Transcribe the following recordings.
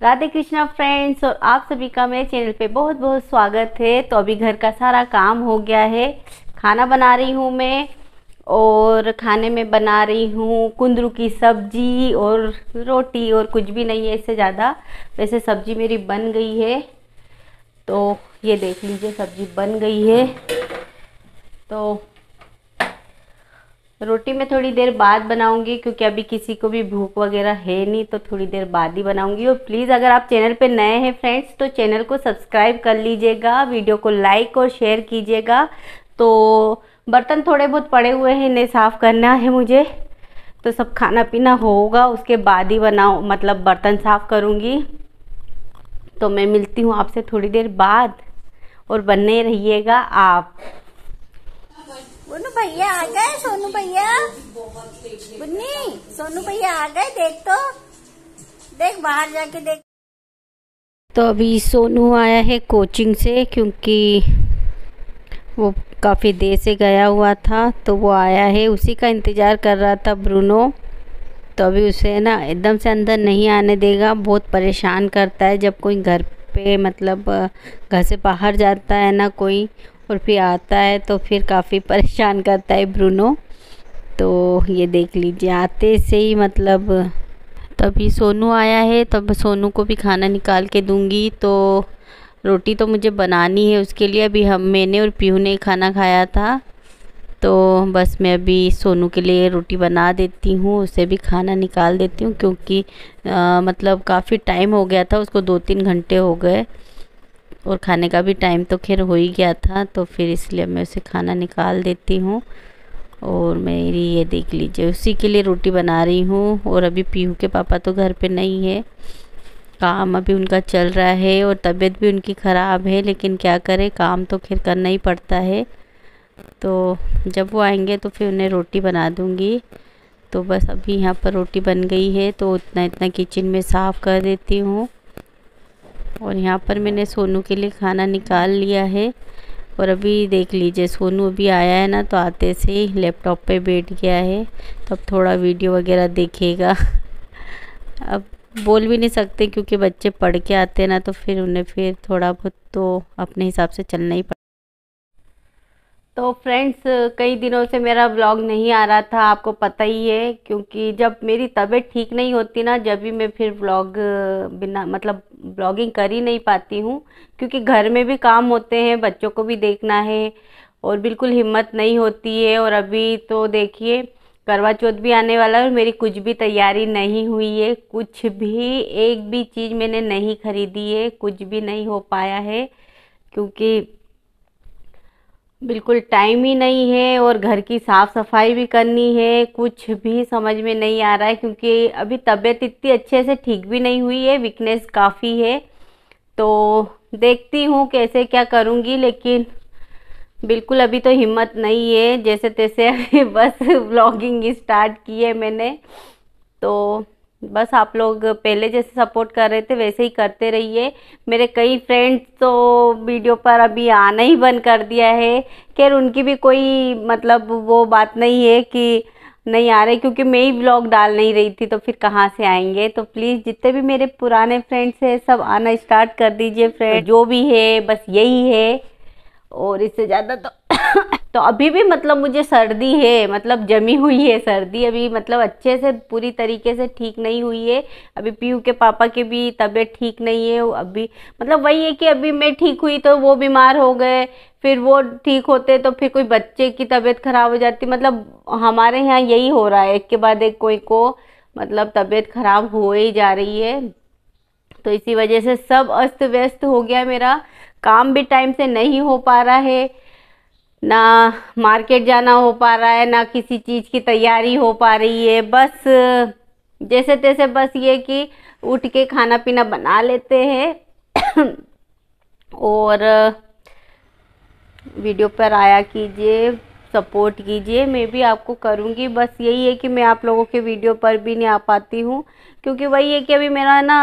Radhe Krishna friends और आप सभी का मेरे चैनल पे बहुत बहुत स्वागत है। तो अभी घर का सारा काम हो गया है। खाना बना रही हूँ मैं, और खाने में बना रही हूँ कुंदरू की सब्ज़ी और रोटी, और कुछ भी नहीं है इससे ज़्यादा। वैसे सब्ज़ी मेरी बन गई है तो ये देख लीजिए, सब्ज़ी बन गई है। तो रोटी मैं थोड़ी देर बाद बनाऊँगी, क्योंकि अभी किसी को भी भूख वगैरह है नहीं तो थोड़ी देर बाद ही बनाऊँगी। और प्लीज़ अगर आप चैनल पे नए हैं फ्रेंड्स तो चैनल को सब्सक्राइब कर लीजिएगा वीडियो को लाइक और शेयर कीजिएगा। तो बर्तन थोड़े बहुत पड़े हुए हैं, इन्हें साफ़ करना है मुझे। तो सब खाना पीना होगा, उसके बाद ही बनाऊँ मतलब बर्तन साफ़ करूँगी। तो मैं मिलती हूँ आपसे थोड़ी देर बाद, और बनने रहिएगा आप। बुन्नू भैया आ गए, सोनू भैया। बुन्नी, सोनू भैया आ गए, देख तो। देख, बाहर जाके देख। तो अभी सोनू आया है कोचिंग से, क्योंकि वो काफ़ी देर से गया हुआ था तो वो आया है, उसी का इंतज़ार कर रहा था ब्रूनो। तो अभी उसे ना एकदम से अंदर नहीं आने देगा, बहुत परेशान करता है, जब कोई घर पे मतलब घर से बाहर जाता है ना कोई और फिर आता है तो फिर काफ़ी परेशान करता है ब्रूनो। तो ये देख लीजिए आते से ही मतलब तभी सोनू आया है तब सोनू को भी खाना निकाल के दूँगी। तो रोटी तो मुझे बनानी है उसके लिए अभी हम मैंने और पीहू ने खाना खाया था। तो बस मैं अभी सोनू के लिए रोटी बना देती हूँ उसे भी खाना निकाल देती हूँ क्योंकि आ, मतलब काफ़ी टाइम हो गया था उसको दो तीन घंटे हो गए। और खाने का भी टाइम तो खैर हो ही गया था तो फिर इसलिए मैं उसे खाना निकाल देती हूँ। और मेरी ये देख लीजिए, उसी के लिए रोटी बना रही हूँ। और अभी पीहू के पापा तो घर पे नहीं है। काम अभी उनका चल रहा है और तबीयत भी उनकी ख़राब है, लेकिन क्या करें, काम तो खैर करना ही पड़ता है। तो जब वो आएँगे तो फिर उन्हें रोटी बना दूँगी। तो बस अभी यहाँ पर रोटी बन गई है तो इतना इतना किचन में साफ़ कर देती हूँ। और यहाँ पर मैंने सोनू के लिए खाना निकाल लिया है। और अभी देख लीजिए, सोनू अभी आया है ना तो आते से ही लैपटॉप पे बैठ गया है। तो अब थोड़ा वीडियो वगैरह देखेगा। अब बोल भी नहीं सकते क्योंकि बच्चे पढ़ के आते हैं ना तो फिर उन्हें फिर थोड़ा बहुत तो अपने हिसाब से चलना ही पड़ता तो फ्रेंड्स कई दिनों से मेरा ब्लॉग नहीं आ रहा था, आपको पता ही है, क्योंकि जब मेरी तबीयत ठीक नहीं होती ना, जब भी मैं फिर ब्लॉग बिना मतलब ब्लॉगिंग कर ही नहीं पाती हूँ, क्योंकि घर में भी काम होते हैं, बच्चों को भी देखना है, और बिल्कुल हिम्मत नहीं होती है, और अभी तो देखिए, करवा चौथ भी आने वाला है, और मेरी कुछ भी तैयारी नहीं हुई है, कुछ भी, एक भी चीज़ मैंने नहीं खरीदी है, कुछ भी नहीं हो पाया है, क्योंकि बिल्कुल टाइम ही नहीं है और घर की साफ़ सफ़ाई भी करनी है। कुछ भी समझ में नहीं आ रहा है क्योंकि अभी तबीयत इतनी अच्छे से ठीक भी नहीं हुई है वीकनेस काफ़ी है। तो देखती हूँ कैसे क्या करूँगी, लेकिन बिल्कुल अभी तो हिम्मत नहीं है। जैसे तैसे अभी बस ब्लॉगिंग स्टार्ट की है मैंने। तो बस आप लोग पहले जैसे सपोर्ट कर रहे थे वैसे ही करते रहिए। मेरे कई फ्रेंड्स तो वीडियो पर अभी आना ही बंद कर दिया है। खैर उनकी भी कोई मतलब वो बात नहीं है कि नहीं आ रहे क्योंकि मैं ही ब्लॉग डाल नहीं रही थी तो फिर कहाँ से आएँगे? तो प्लीज़ जितने भी मेरे पुराने फ्रेंड्स हैं सब आना स्टार्ट कर दीजिए फ्रेंड जो भी है बस यही है। और इससे ज़्यादा तो तो अभी भी मतलब मुझे सर्दी है मतलब जमी हुई है सर्दी, अभी मतलब अच्छे से पूरी तरीके से ठीक नहीं हुई है। अभी पीयू के पापा की भी तबीयत ठीक नहीं है अभी मतलब वही है कि अभी मैं ठीक हुई तो वो बीमार हो गए, फिर वो ठीक होते तो फिर कोई बच्चे की तबीयत खराब हो जाती। मतलब हमारे यहाँ यही हो रहा है, एक के बाद एक कोई को मतलब तबीयत खराब हो ही जा रही है। तो इसी वजह से सब अस्त व्यस्त हो गया मेरा, काम भी टाइम से नहीं हो पा रहा है। ना मार्केट जाना हो पा रहा है, ना किसी चीज़ की तैयारी हो पा रही है। बस, जैसे तैसे बस ये कि उठ के खाना पीना बना लेते हैं। और वीडियो पर आया कीजिए, सपोर्ट कीजिए, मैं भी आपको करूँगी। बस यही है कि मैं आप लोगों के वीडियो पर भी नहीं आ पाती हूँ, क्योंकि वही है कि अभी मेरा ना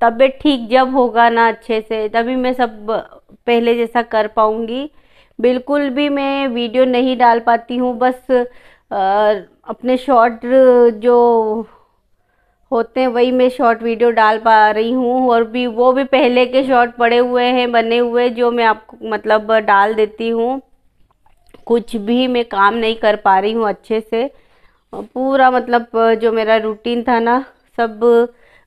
तबीयत ठीक जब होगा ना अच्छे से, तभी मैं सब पहले जैसा कर पाऊँगी। बिल्कुल भी मैं वीडियो नहीं डाल पाती हूँ, बस अपने शॉर्ट जो होते हैं, वही मैं शॉर्ट वीडियो डाल पा रही हूँ और भी, वो भी पहले के शॉर्ट पड़े हुए हैं, बने हुए जो मैं आपको मतलब डाल देती हूँ। कुछ भी मैं काम नहीं कर पा रही हूँ अच्छे से। पूरा मतलब जो मेरा रूटीन था ना, सब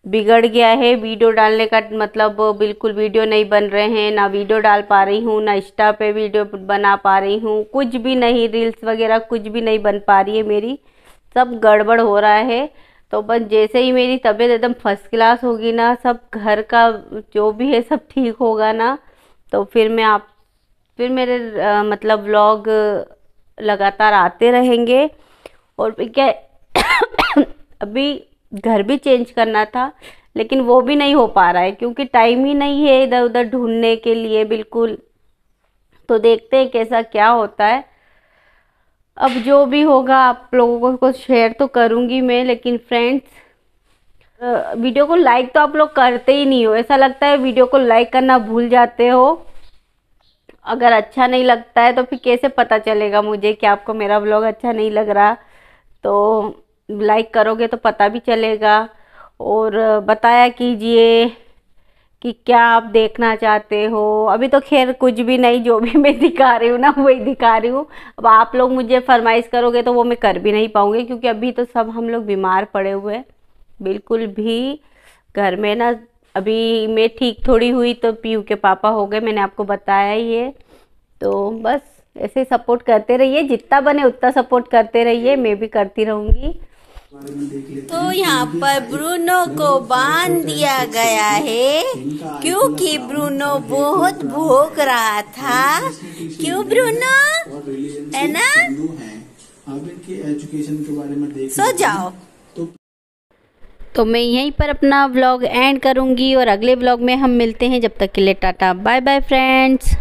बिगड़ गया है। वीडियो डालने का मतलब बिल्कुल वीडियो नहीं बन रहे हैं। ना वीडियो डाल पा रही हूँ ना इंस्टा पे वीडियो बना पा रही हूँ। कुछ भी नहीं रील्स वगैरह कुछ भी नहीं बन पा रही है मेरी। सब गड़बड़ हो रहा है। तो बस जैसे ही मेरी तबीयत एकदम फ़र्स्ट क्लास होगी ना सब घर का जो भी है सब ठीक होगा ना तो फिर मैं आप फिर मेरे आ, मतलब व्लॉग लगातार आते रहेंगे। और क्या अभी घर भी चेंज करना था, लेकिन वो भी नहीं हो पा रहा है, क्योंकि टाइम ही नहीं है इधर उधर ढूँढने के लिए बिल्कुल। तो देखते हैं कैसा क्या होता है। अब जो भी होगा आप लोगों को शेयर तो करूँगी मैं, लेकिन फ्रेंड्स वीडियो को लाइक तो आप लोग करते ही नहीं हो। ऐसा लगता है वीडियो को लाइक करना भूल जाते हो। अगर अच्छा नहीं लगता है तो फिर कैसे पता चलेगा मुझे कि आपको मेरा ब्लॉग अच्छा नहीं लग रहा। तो लाइक करोगे तो पता भी चलेगा। और बताया कीजिए कि क्या आप देखना चाहते हो। अभी तो खैर कुछ भी नहीं, जो भी मैं दिखा रही हूँ ना, वही दिखा रही हूँ। अब आप लोग मुझे फरमाइश करोगे तो वो मैं कर भी नहीं पाऊँगी, क्योंकि अभी तो सब हम लोग बीमार पड़े हुए हैं। बिल्कुल भी घर में ना, अभी मैं ठीक थोड़ी हुई तो पीयू के पापा हो गए, मैंने आपको बताया है तो बस ऐसे सपोर्ट करते रहिए, जितना बने उतना सपोर्ट करते रहिए, मैं भी करती रहूँगी। तो यहाँ पर ब्रूनो को बाँध दिया गया है, क्योंकि ब्रूनो बहुत भूख रहा था। क्यों ब्रूनो? है ना? सो जाओ। तो मैं यहीं पर अपना व्लॉग एंड करूँगी और अगले व्लॉग में हम मिलते हैं। जब तक के लिए टाटा बाय बाय फ्रेंड्स